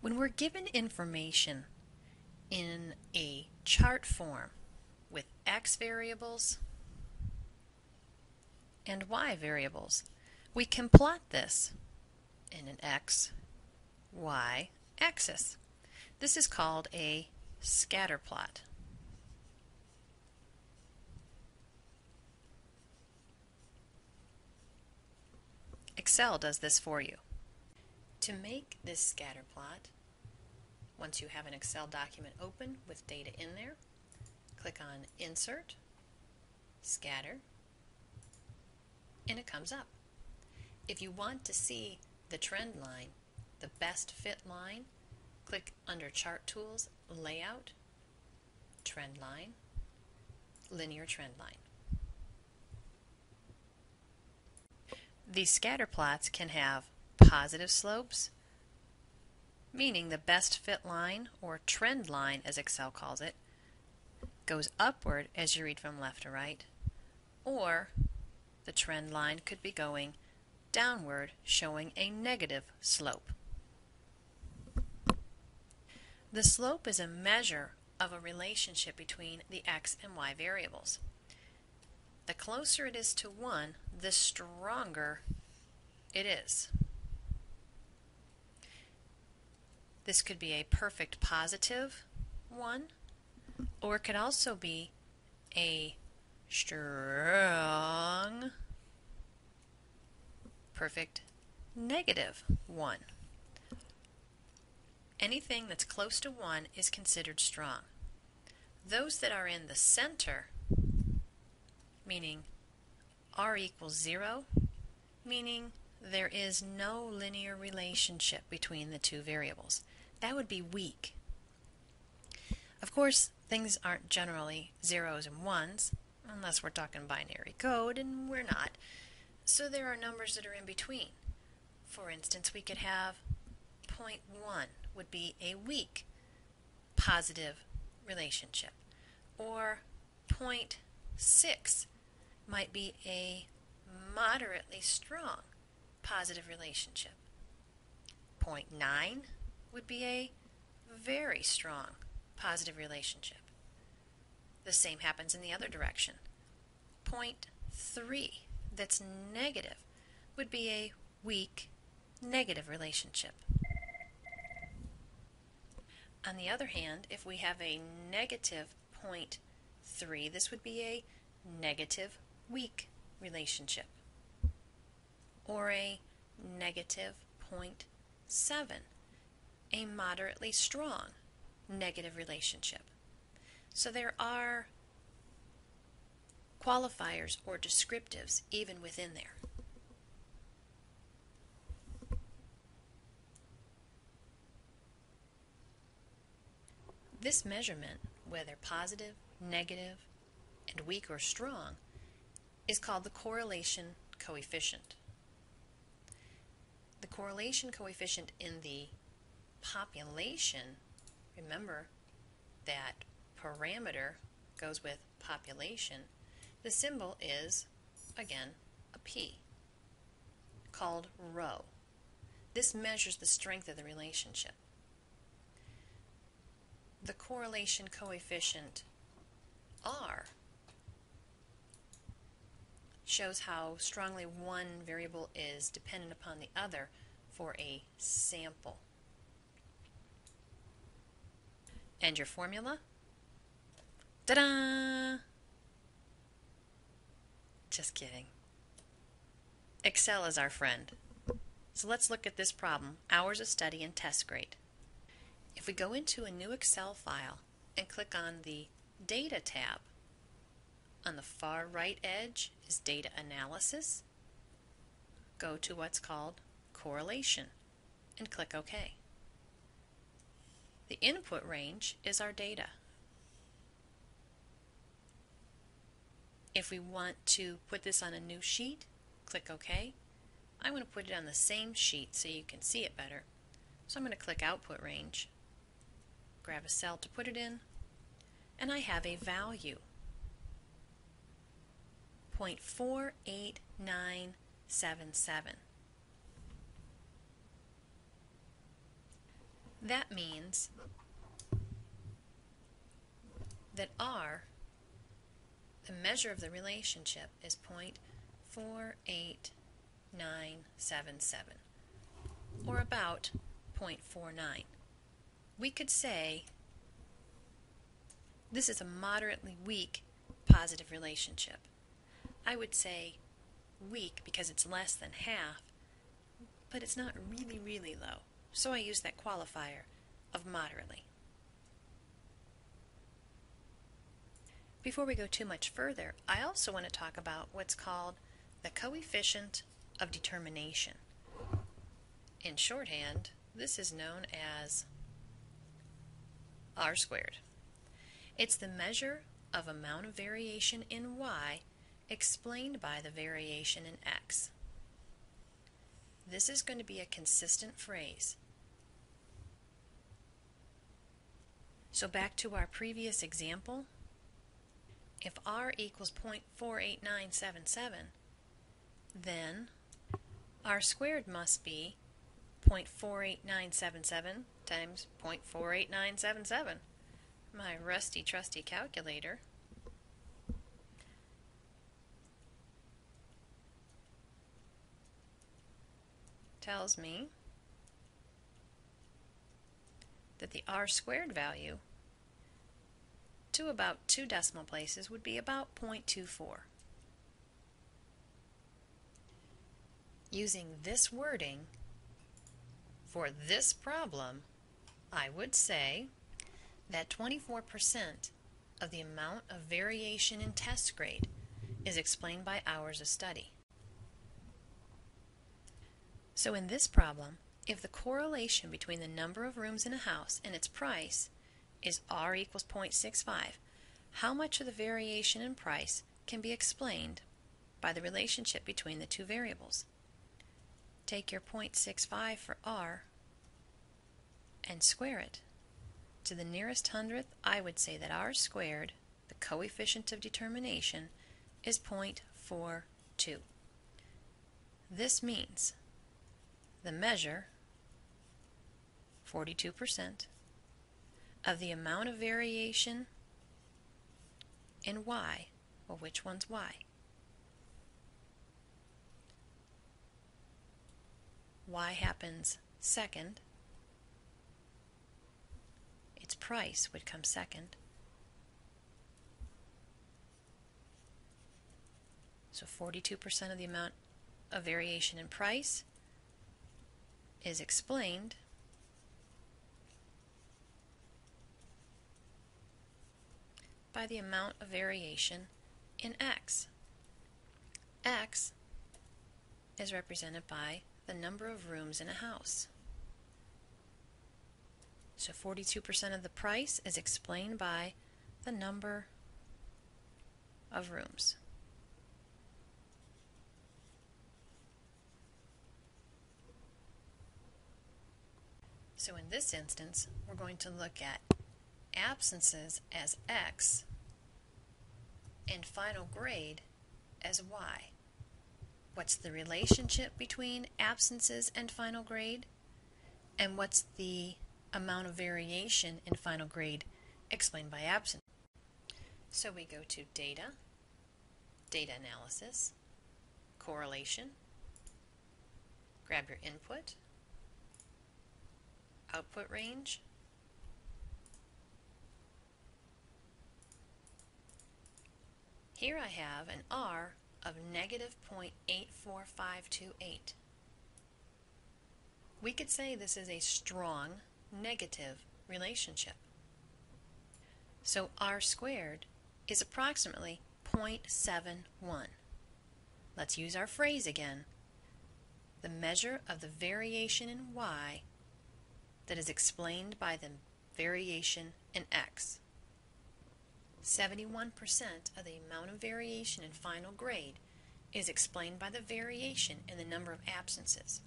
When we're given information in a chart form with x variables and y variables, we can plot this in an x, y axis. This is called a scatter plot. Excel does this for you. To make this scatter plot, once you have an Excel document open with data in there, click on Insert, Scatter, and it comes up. If you want to see the trend line, the best fit line, click under Chart Tools, Layout, Trend Line, Linear Trend Line. These scatter plots can have positive slopes, meaning the best fit line, or trend line as Excel calls it, goes upward as you read from left to right, or the trend line could be going downward, showing a negative slope. The slope is a measure of a relationship between the x and y variables. The closer it is to 1, the stronger it is. This could be a perfect positive 1, or it could also be a strong perfect negative 1. Anything that's close to 1 is considered strong. Those that are in the center meaning r equals 0, meaning there is no linear relationship between the two variables. That would be weak. Of course, things aren't generally zeros and ones, unless we're talking binary code, and we're not. So there are numbers that are in between. For instance, we could have 0.1 would be a weak positive relationship, or 0.6 might be a moderately strong positive relationship. 0.9 would be a very strong positive relationship. The same happens in the other direction. three, that's negative would be a weak negative relationship. On the other hand, if we have a negative three, this would be a negative weak relationship or a negative 0.7, a moderately strong negative relationship. So there are qualifiers or descriptives even within there. This measurement, whether positive, negative, and weak or strong, is called the correlation coefficient. The correlation coefficient in the population, remember that parameter goes with population, the symbol is, again, a P, called rho. This measures the strength of the relationship. The correlation coefficient R shows how strongly one variable is dependent upon the other for a sample. And your formula? Ta-da! Just kidding. Excel is our friend. So let's look at this problem, hours of study and test grade. If we go into a new Excel file and click on the Data tab, on the far right edge is data analysis. Go to what's called correlation and click OK. The input range is our data. If we want to put this on a new sheet, click OK. I want to put it on the same sheet so you can see it better. So I'm going to click Output Range, grab a cell to put it in, and I have a value. 0.48977. that means that R, the measure of the relationship, is 0.48977, or about 0.49. We could say this is a moderately weak positive relationship. I would say weak because it's less than half, but it's not really, really low. So I use that qualifier of moderately. Before we go too much further, I also want to talk about what's called the coefficient of determination. In shorthand, this is known as r squared. It's the measure of amount of variation in y explained by the variation in x. This is going to be a consistent phrase. So back to our previous example, if r equals 0.48977, then r squared must be 0.48977 times 0.48977. My rusty trusty calculator. tells me that the r squared value to about two decimal places would be about 0.24. Using this wording for this problem, I would say that 24% of the amount of variation in test grade is explained by hours of study. So in this problem, if the correlation between the number of rooms in a house and its price is R equals 0.65, how much of the variation in price can be explained by the relationship between the two variables? Take your 0.65 for R and square it. To the nearest hundredth, I would say that R squared, the coefficient of determination, is 0.42. This means the measure, 42%, of the amount of variation in y, well, which one's y? y happens second. Its price would come second. So 42% of the amount of variation in price is explained by the amount of variation in x. x is represented by the number of rooms in a house. So 42% of the price is explained by the number of rooms. So in this instance, we're going to look at absences as X and final grade as Y. What's the relationship between absences and final grade? And what's the amount of variation in final grade explained by absence? So we go to data, data analysis, correlation, grab your input, output range. Here I have an R of negative 0.84528. We could say this is a strong negative relationship. So R squared is approximately 0.71. Let's use our phrase again. The measure of the variation in y that is explained by the variation in x. 71% of the amount of variation in final grade is explained by the variation in the number of absences.